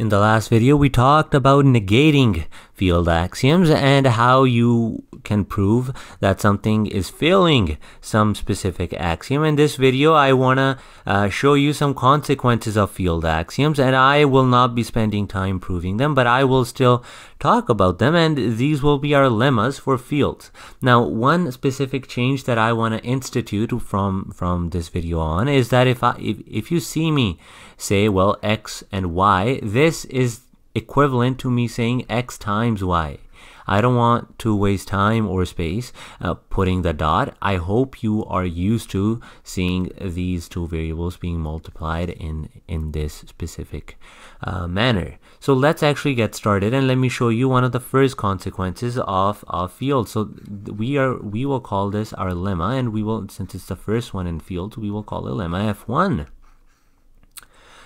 In the last video, we talked about negating field axioms and how you can prove that something is failing some specific axiom. In this video, I want to uh, show you some consequences of field axioms and I will not be spending time proving them, but I will still talk about them and these will be our lemmas for fields. Now, one specific change that I want to institute from, from this video on is that if, I, if, if you see me say, well, x and y, this is equivalent to me saying x times y. I don't want to waste time or space uh, putting the dot. I hope you are used to seeing these two variables being multiplied in, in this specific uh, manner. So let's actually get started and let me show you one of the first consequences of a field. So we are we will call this our lemma and we will since it's the first one in fields we will call it lemma f1.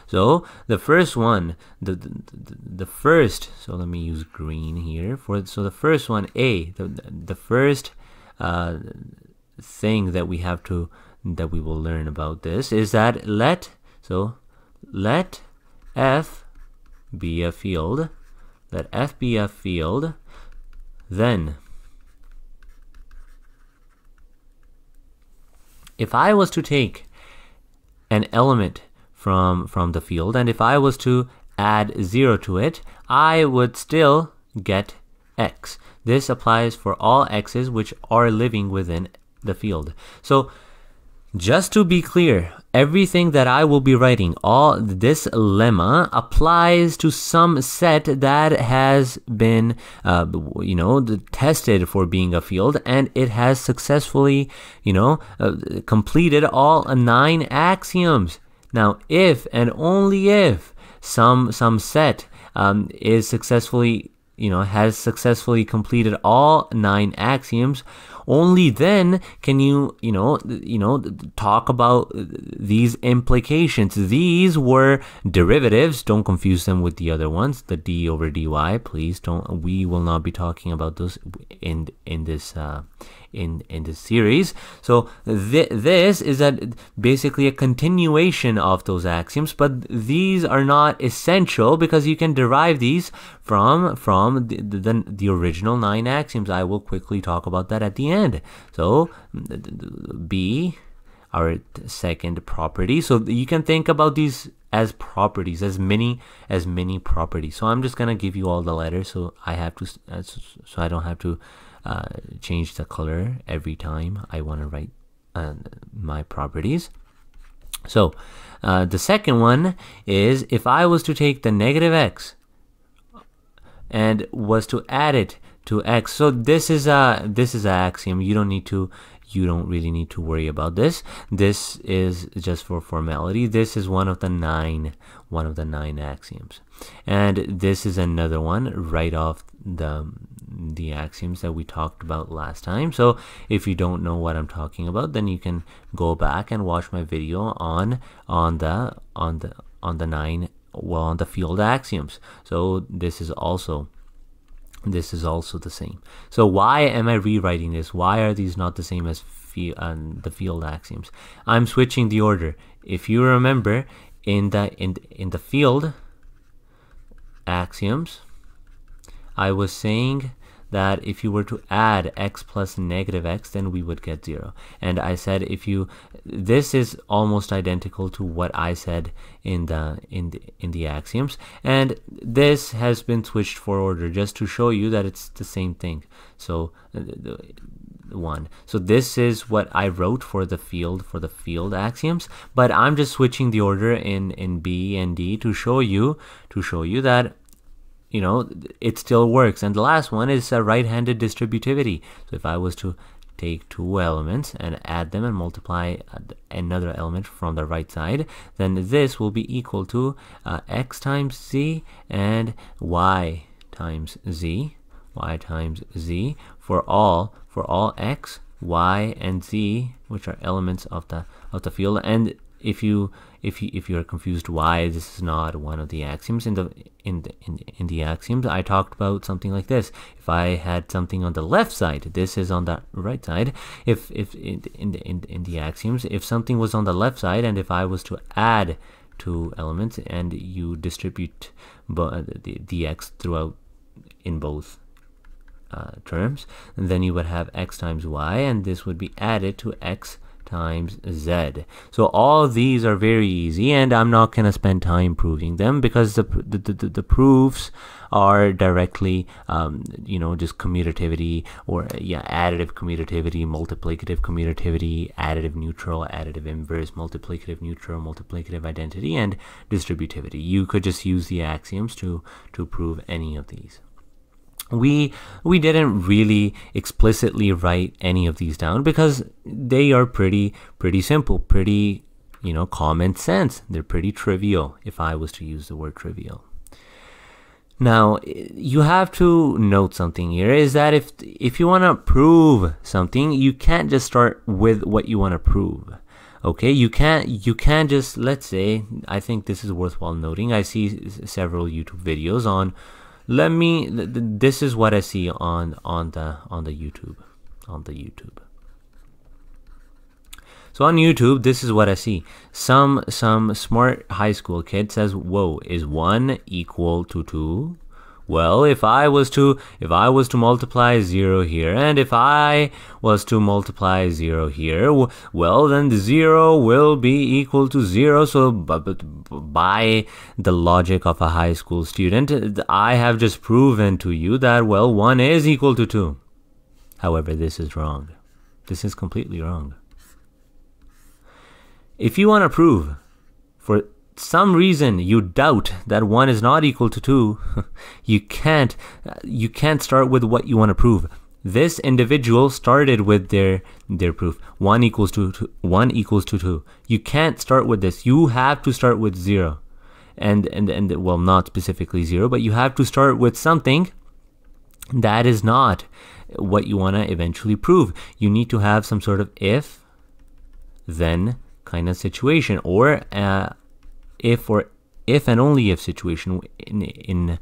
So the first one, the, the, the first, so let me use green here for, so the first one, A, the, the first uh, thing that we have to, that we will learn about this is that let, so let F be a field, let F be a field, then if I was to take an element from, from the field. And if I was to add 0 to it, I would still get x. This applies for all x's which are living within the field. So just to be clear, everything that I will be writing, all this lemma applies to some set that has been, uh, you know, tested for being a field, and it has successfully, you know, uh, completed all nine axioms. Now, if and only if some some set um, is successfully you know has successfully completed all nine axioms only then can you you know you know talk about these implications. These were derivatives. Don't confuse them with the other ones. The d over dy please don't we will not be talking about those in in this uh, in in this series. So th this is a basically a continuation of those axioms but these are not essential because you can derive these from from the, the, the original nine axioms. I will quickly talk about that at the end. So b our second property. So you can think about these as properties as many as many properties. So i'm just gonna give you all the letters so i have to uh, so i don't have to uh, change the color every time I want to write uh, my properties. So uh, the second one is if I was to take the negative x and was to add it to x. So this is a this is an axiom. You don't need to you don't really need to worry about this. This is just for formality. This is one of the nine one of the nine axioms. And this is another one right off the the axioms that we talked about last time. So if you don't know what I'm talking about, then you can go back and watch my video on on the on the on the nine well on the field axioms. So this is also this is also the same. So why am I rewriting this? Why are these not the same as uh, the field axioms? I'm switching the order. If you remember in the in in the field axioms, I was saying that if you were to add x plus negative x, then we would get 0. And I said if you, this is almost identical to what I said in the, in the, in the axioms. And this has been switched for order just to show you that it's the same thing. So, uh, one. So this is what I wrote for the field for the field axioms, but I'm just switching the order in in B and D to show you to show you that you know, it still works. And the last one is a right-handed distributivity. So if I was to take two elements and add them and multiply another element from the right side, then this will be equal to uh, x times z and y times z, y times z for all for all x, y, and z, which are elements of the of the field. And if you if you if you're confused why this is not one of the axioms in the in the in, in the axioms i talked about something like this. If i had something on the left side this is on the right side. If if in in the, in, in the axioms if something was on the left side and if i was to add two elements and you distribute the, the x throughout in both uh, terms and then you would have x times y and this would be added to x times z. So all these are very easy and I'm not going to spend time proving them because the, the, the, the proofs are directly, um, you know, just commutativity or yeah, additive commutativity, multiplicative commutativity, additive neutral, additive inverse, multiplicative neutral, multiplicative identity, and distributivity. You could just use the axioms to, to prove any of these we we didn't really explicitly write any of these down because they are pretty pretty simple pretty you know common sense. They're pretty trivial if i was to use the word trivial. Now you have to note something here is that if if you want to prove something you can't just start with what you want to prove okay? You can't you can't just let's say i think this is worthwhile noting. I see several youtube videos on let me this is what i see on on the on the youtube on the youtube. So on youtube this is what i see. Some some smart high school kid says whoa is one equal to two well, if I was to if I was to multiply 0 here and if I was to multiply 0 here, well then the 0 will be equal to 0 so by the logic of a high school student, uh, I have just proven to you that well 1 is equal to 2. However, this is wrong. This is completely wrong. If you want to prove for some reason you doubt that 1 is not equal to 2 you can't you can't start with what you want to prove. This individual started with their their proof. 1 equals to 1 equals to 2 you can't start with this. You have to start with 0 and and and well not specifically 0 but you have to start with something that is not what you want to eventually prove. You need to have some sort of if then kind of situation or uh, if or if and only if situation in in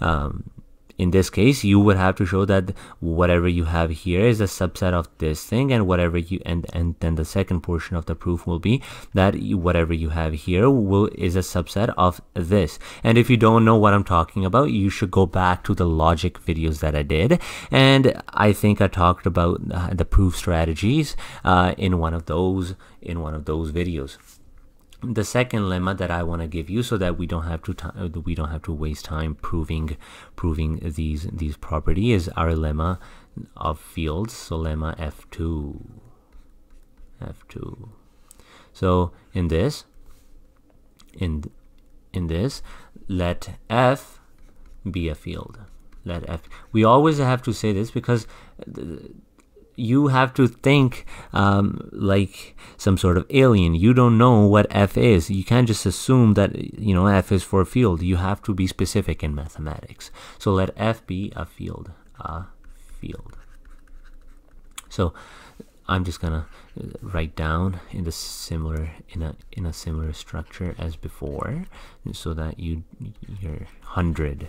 um, in this case you would have to show that whatever you have here is a subset of this thing and whatever you and and then the second portion of the proof will be that you, whatever you have here will is a subset of this. And if you don't know what i'm talking about you should go back to the logic videos that i did. And i think i talked about uh, the proof strategies uh, in one of those in one of those videos the second lemma that I want to give you so that we don't have to uh, we don't have to waste time proving proving these these property is our lemma of fields. So lemma f2 f2 so in this in in this let f be a field. Let f we always have to say this because you have to think um, like some sort of alien. You don't know what f is. You can't just assume that you know f is for field. You have to be specific in mathematics. So let f be a field, a field. So I'm just gonna uh, write down in the similar in a in a similar structure as before so that you you're 100%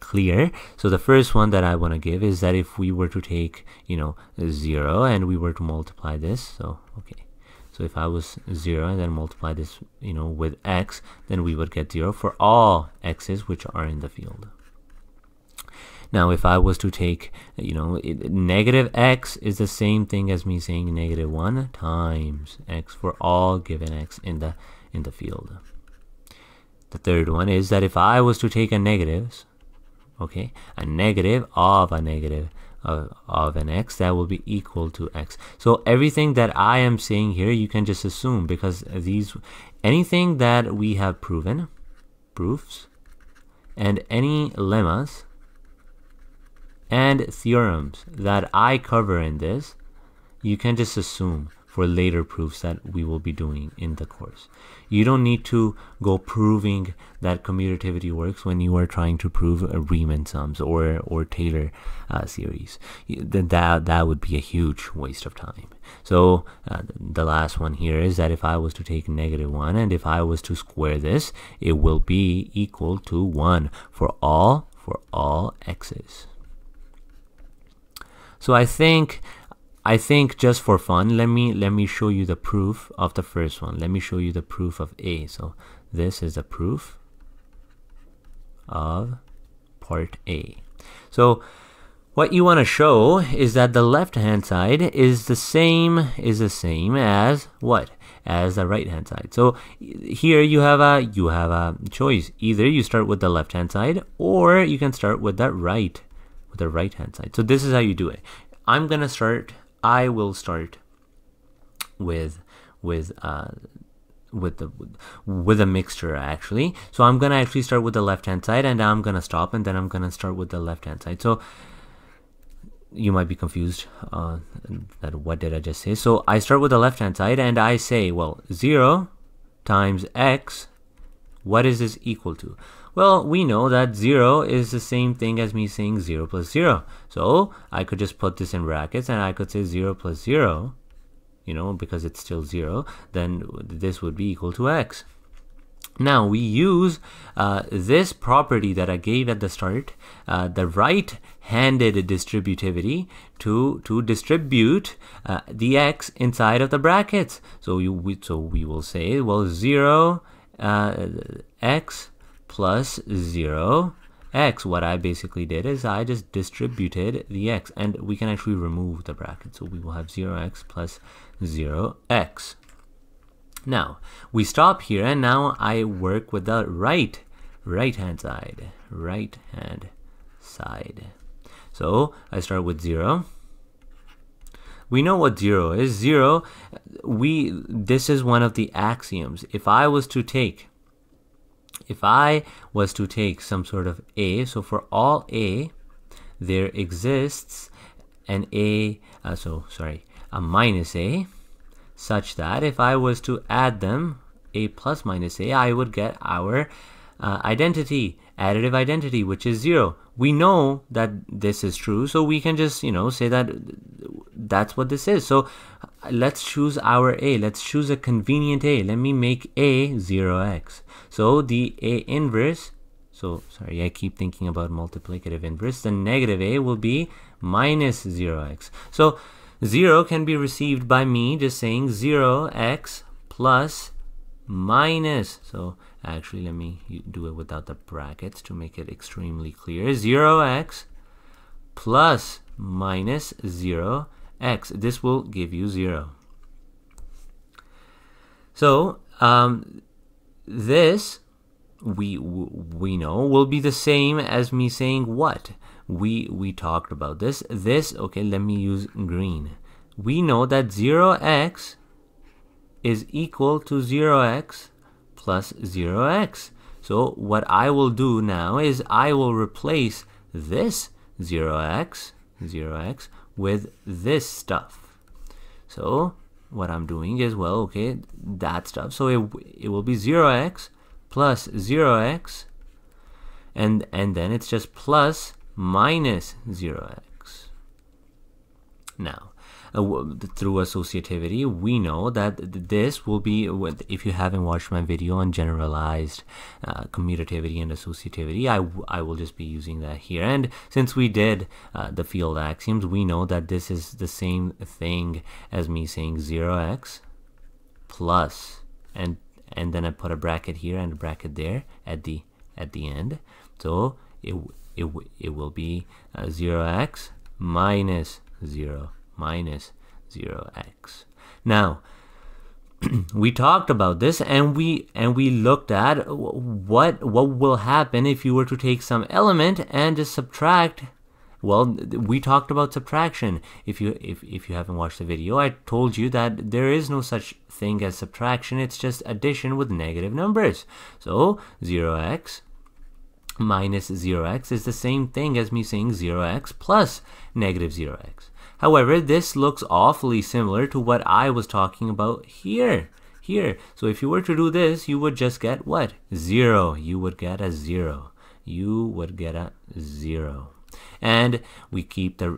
clear. So the first one that I want to give is that if we were to take you know 0 and we were to multiply this so okay. So if I was 0 and then multiply this you know with x then we would get 0 for all x's which are in the field now, if I was to take, you know, negative x is the same thing as me saying negative 1 times x for all given x in the in the field. The third one is that if I was to take a negatives, okay, a negative of a negative of, of an x, that will be equal to x. So everything that I am saying here, you can just assume because these, anything that we have proven, proofs, and any lemmas and theorems that I cover in this, you can just assume for later proofs that we will be doing in the course. You don't need to go proving that commutativity works when you are trying to prove Riemann sums or or Taylor uh, series. That that would be a huge waste of time. So uh, the last one here is that if I was to take negative 1 and if I was to square this, it will be equal to 1 for all for all x's. So I think I think just for fun, let me let me show you the proof of the first one. Let me show you the proof of A. So this is a proof of part A. So what you want to show is that the left hand side is the same is the same as what as the right hand side so here you have a you have a choice either you start with the left hand side or you can start with the right with the right hand side so this is how you do it i'm gonna start i will start with with uh with the with a mixture actually so i'm gonna actually start with the left hand side and i'm gonna stop and then i'm gonna start with the left hand side so you might be confused uh, that what did I just say. So I start with the left hand side and I say, well, 0 times x, what is this equal to? Well, we know that 0 is the same thing as me saying 0 plus 0. So I could just put this in brackets and I could say 0 plus 0, you know, because it's still 0, then this would be equal to x. Now we use uh, this property that I gave at the start, uh, the right-handed distributivity, to to distribute uh, the x inside of the brackets. So you we, so we will say well zero uh, x plus zero x. What I basically did is I just distributed the x, and we can actually remove the bracket. So we will have zero x plus zero x. Now, we stop here and now I work with the right, right hand side, right hand side. So I start with zero. We know what zero is. Zero, we, this is one of the axioms. If I was to take, if I was to take some sort of A, so for all A, there exists an A, uh, so sorry, a minus A, such that if I was to add them, a plus minus a, I would get our uh, identity, additive identity, which is zero. We know that this is true, so we can just, you know, say that that's what this is. So let's choose our a. Let's choose a convenient a. Let me make a 0x. So the a inverse, so sorry, I keep thinking about multiplicative inverse. The negative a will be minus 0x. So 0 can be received by me just saying 0x plus minus. So actually, let me do it without the brackets to make it extremely clear. 0x plus minus 0x. This will give you 0. So um, this we we know will be the same as me saying what. We we talked about this. This okay let me use green. We know that 0x is equal to 0x plus 0x so what I will do now is I will replace this 0x 0x with this stuff. So what I'm doing is well okay that stuff so it, it will be 0x plus 0x and and then it's just plus minus 0x. Now, through associativity, we know that this will be, if you haven't watched my video on generalized uh, commutativity and associativity, I, I will just be using that here. And since we did uh, the field axioms, we know that this is the same thing as me saying 0x plus, and, and then I put a bracket here and a bracket there at the, at the end. So it, it, it will be uh, 0x minus 0 minus 0x. Now, we talked about this and we and we looked at what what will happen if you were to take some element and just subtract well we talked about subtraction if you if, if you haven't watched the video i told you that there is no such thing as subtraction it's just addition with negative numbers so 0x minus 0x is the same thing as me saying 0x plus negative 0x. However, this looks awfully similar to what I was talking about here. Here. So if you were to do this, you would just get what? 0. You would get a 0. You would get a 0 and we keep the,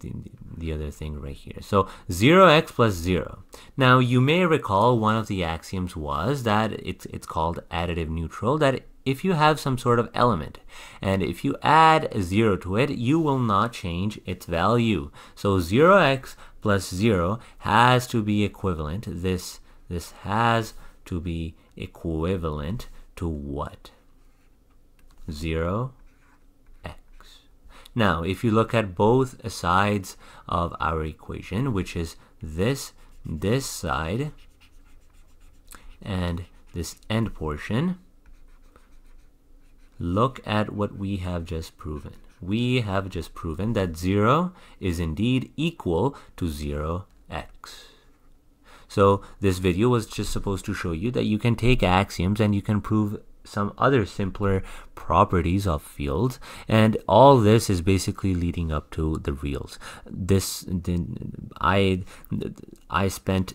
the, the other thing right here. So 0x plus 0. Now you may recall one of the axioms was that it's, it's called additive neutral, that if you have some sort of element and if you add 0 to it, you will not change its value. So 0x plus 0 has to be equivalent. This, this has to be equivalent to what? 0, x. Now, if you look at both sides of our equation, which is this, this side, and this end portion, look at what we have just proven. We have just proven that 0 is indeed equal to 0x. So this video was just supposed to show you that you can take axioms and you can prove some other simpler properties of fields and all this is basically leading up to the reals this i i spent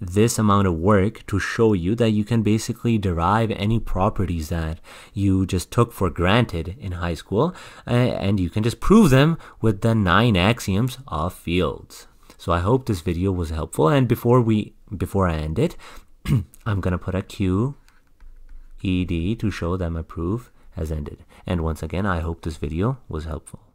this amount of work to show you that you can basically derive any properties that you just took for granted in high school and you can just prove them with the nine axioms of fields. So i hope this video was helpful and before we before i end it i'm gonna put a q ed to show that my proof has ended. And once again i hope this video was helpful